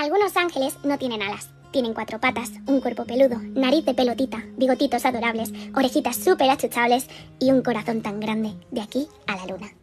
Algunos ángeles no tienen alas. Tienen cuatro patas, un cuerpo peludo, nariz de pelotita, bigotitos adorables, orejitas súper achuchables y un corazón tan grande de aquí a la luna.